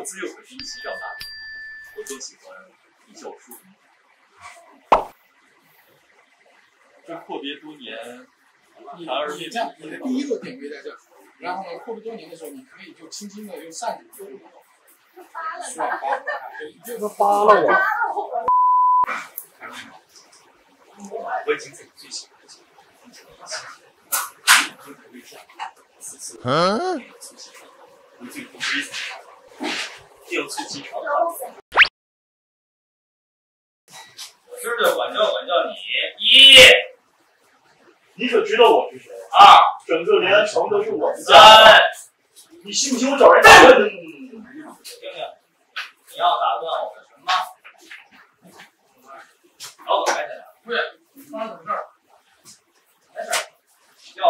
我自幼和你一起长大，我更喜欢比较我。这阔别多年，你这样，你的第一个点位在这，然后呢，阔别多年的时候，你可以就轻轻的用扇子，扒了。就是扒了我。我已经最喜欢的。嗯。有刺激。好我这就管教管教你，一，你可知道我是谁？二，整个连安城都是我的。三，你信不信我找人打断你？听听，你要打断我的什么？老？发生什么事？没事，要。